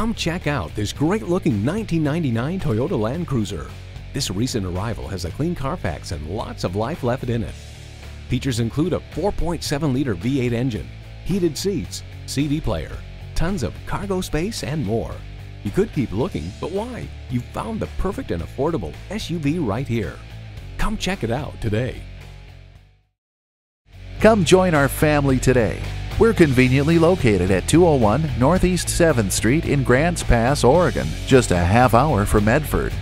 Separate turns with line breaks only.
Come check out this great looking 1999 Toyota Land Cruiser. This recent arrival has a clean Carfax and lots of life left in it. Features include a 4.7 liter V8 engine, heated seats, CD player, tons of cargo space, and more. You could keep looking, but why? You found the perfect and affordable SUV right here. Come check it out today.
Come join our family today. We're conveniently located at 201 Northeast 7th Street in Grants Pass, Oregon, just a half hour from Medford.